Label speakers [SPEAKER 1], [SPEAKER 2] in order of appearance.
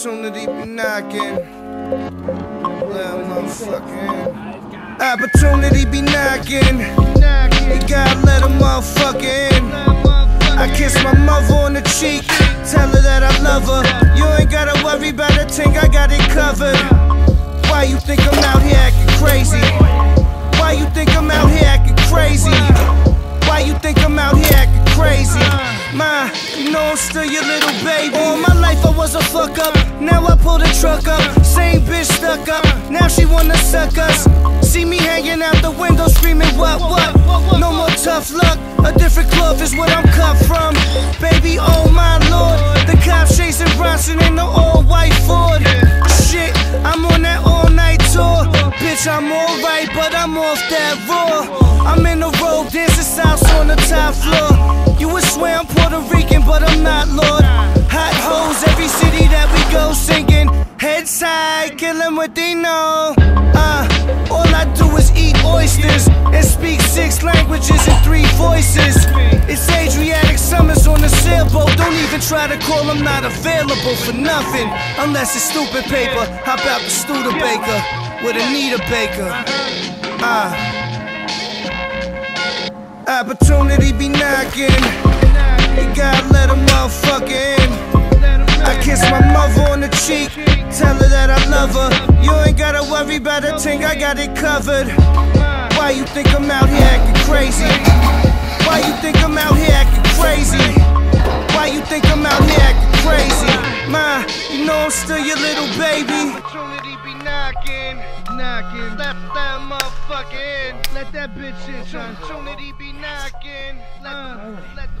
[SPEAKER 1] opportunity be knocking. Well, motherfucking. Opportunity be knocking. You gotta let a motherfucker in. I kiss my mother on the cheek. Tell her that I love her. You ain't gotta worry about a thing, I got it covered. Why you think I'm out here acting crazy? Why you think I'm out here acting crazy? Why you think I'm out here acting crazy? Ma, you know I'm still your little baby. All my life I was a fuck up. Now I pull the truck up. Same bitch stuck up. Now she wanna suck us. See me hanging out the window screaming, what, what? No more tough luck. A different club is what I'm cut from. Baby, oh my lord. The cops chasing Bronson I'm off that raw. I'm in the road dancing south on the top floor. You would swear I'm Puerto Rican, but I'm not, Lord. Hot hoes, every city that we go singing. Head side, killing what they know. Uh, all I do is eat oysters and speak six languages and three voices. It's Adriatic summers on the sailboat. Don't even try to call, I'm not available for nothing. Unless it's stupid paper. Hop out the Studebaker with Anita Baker. Ah. Opportunity be knocking. You gotta let a motherfucker in. I kiss my mother on the cheek. Tell her that I love her. You ain't gotta worry about a thing, I got it covered. Why you think I'm out here acting crazy? Why you think I'm out here acting crazy? Why you think I'm out here acting crazy? Ma, you know I'm still your little baby. Knocking, knocking. Let that motherfucker. Let that bitch in, son. Opportunity be knocking. Uh, let them, let.